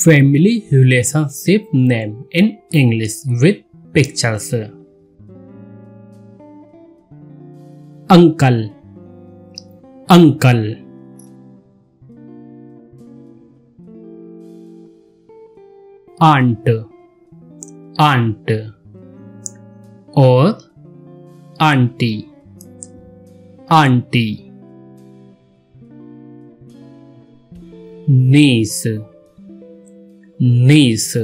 Family relationship name in English with pictures. Uncle Uncle Aunt Aunt or Auntie Auntie niece niece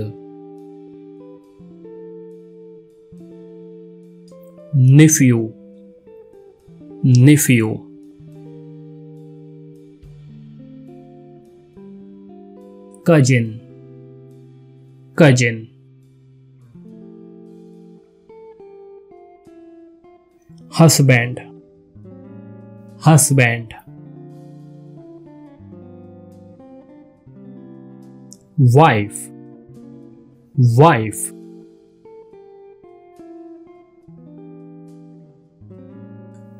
nephew. Nephew. Cousin. Cousin. Husband. Husband wife wife.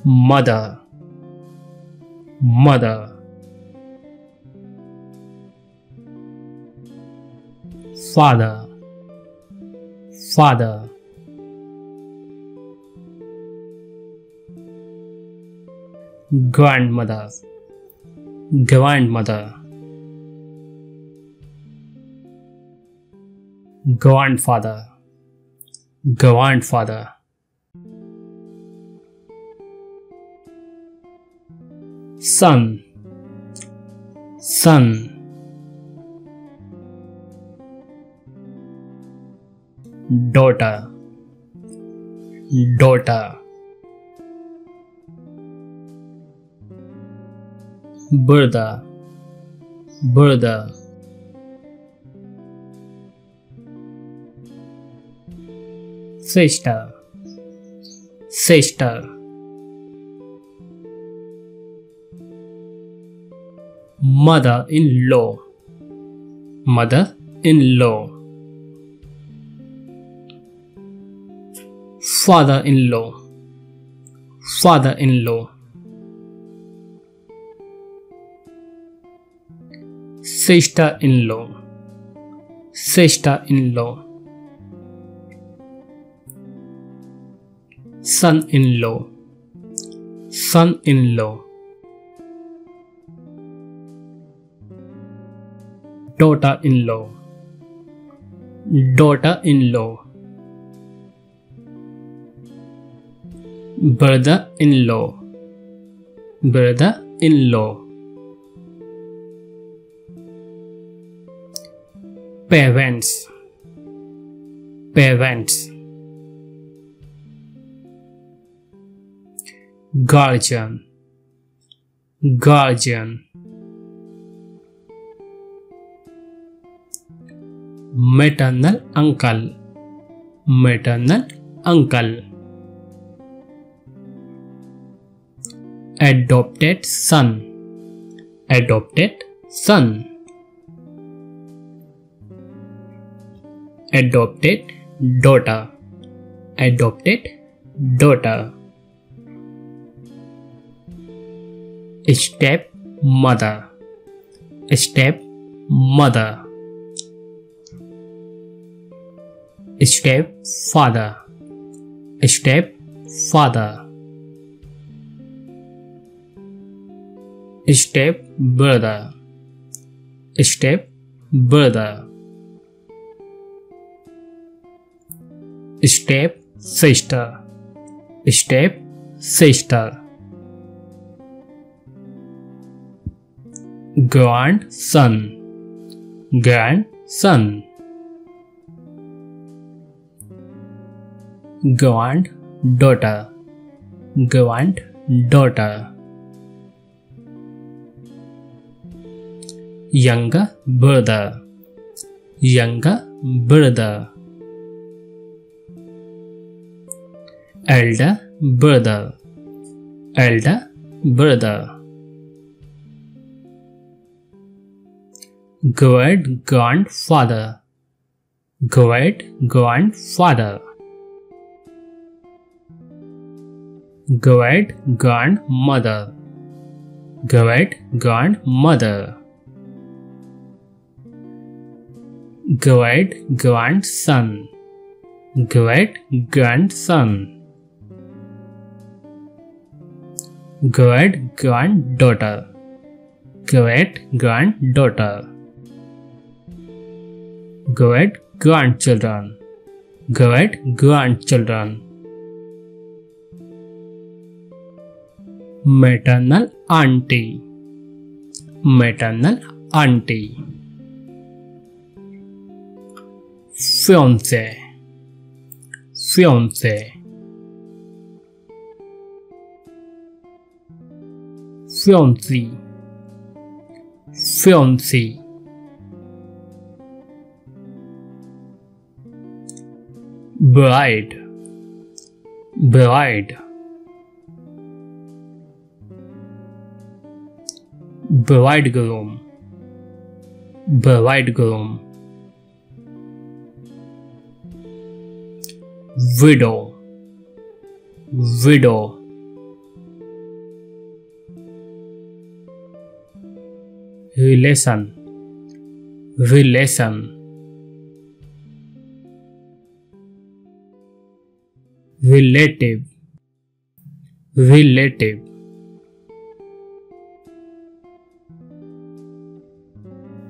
Mother mother. Father father. Grandmother grandmother grandfather grandfather son. Son. Daughter. Daughter. Brother. Brother sister sister mother-in-law mother-in-law father-in-law father-in-law sister-in-law sister-in-law son-in-law. Son-in-law. Daughter-in-law. Daughter-in-law. Brother-in-law. Brother-in-law. Parents. Parents guardian guardian maternal uncle maternal uncle adopted son adopted son adopted daughter adopted daughter step mother. Step mother. Step father. Step father. Step brother. Step brother. Step sister. Step sister grandson grandson granddaughter granddaughter younger brother. Younger brother. Elder brother. Elder brother great grandfather. Great grandfather. Great grandmother. Great grandmother. Great grandson. Great grandson. Great granddaughter. Great granddaughter great grandchildren great grandchildren maternal auntie maternal auntie fiance fiance fiancé fiancé bride bride bridegroom bridegroom widow. Widow. Relation. Relation relative relative.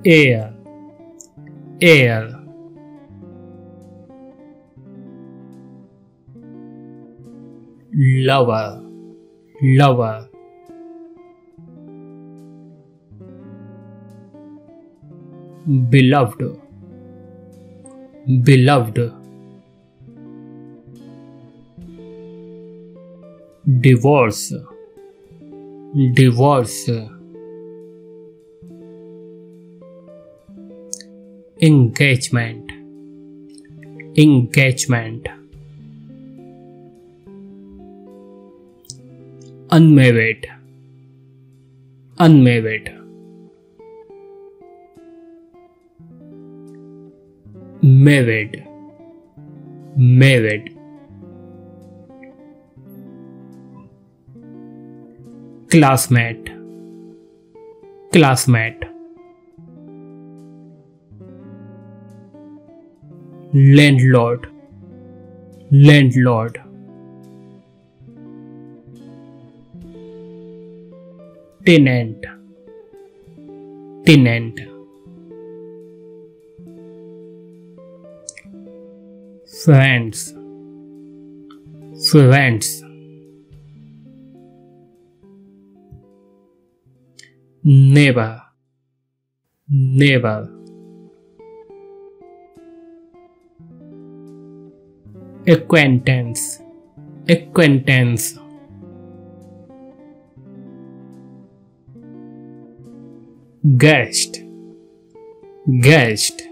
Heir heir. Lover lover. Beloved beloved divorce divorce. Engagement engagement. Unmarried unmarried. Married married classmate. Classmate. Landlord. Landlord. Tenant. Tenant. Friends. Friends never. Never. Acquaintance. Acquaintance. Guest. Guest